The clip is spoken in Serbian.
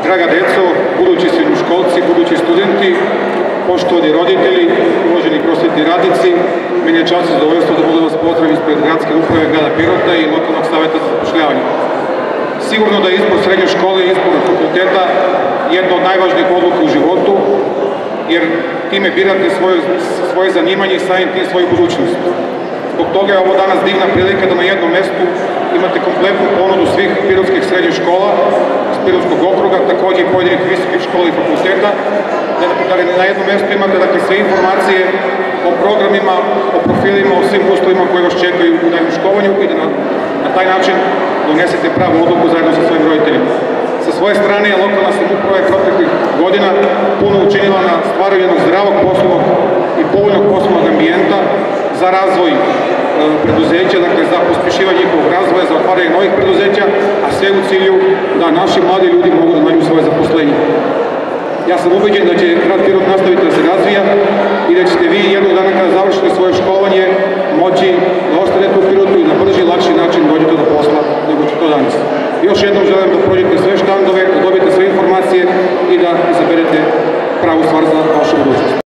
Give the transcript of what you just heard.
Draga deco, budući srednjoškolci, budući studenti, poštovani roditelji, uvaženi prosvetni radnici, meni je čast i zadovoljstvo da budem vas pozdravim ispred gradske uprave grada Pirota i lokalnog saveta za zapošljavanje. Sigurno da je izbor srednje škole i izbor fakulteta jedna od najvažnijih odluka u životu, jer time birate svoje, svoje zanimanje i samim tim svoju budućnost. Zbog toga je ovo danas divna prilika da na jednom mestu imate kompletnu ponudu svih pirotskih srednjih škola Pirotskog okruga, takođe i pojedinih visokih škola i fakulteta, da, da na jednom mestu imate dakle, sve informacije o programima, o profilima, o svim uslovima koji vas čekaju u daljnom školovanju i da na, na taj način donesete pravu odluku zajedno sa svojim roditeljima. Sa svoje strane, lokalna samouprava je proteklih godina puno učinila na stvaranju jednog zdravog poslovnog i povoljnog poslovnog ambijenta za razvoj e, preduzeća, dakle za pospešivanje njihovog razvoja, za otvaranje novih preduzeća, a sve u cilju da naši mladi ljudi mogu da nađu svoje zaposlenje. Ja sam ubeđen da će grad Pirot nastaviti da se razvija i da ćete vi jednog dana kada završite svoje školovanje moći da ostanete u Pirotu i na brži i lakši način dođete do posla nego što to danas. Još jednom želim da prođete sve štandove, da dobijete sve informacije i da izaberete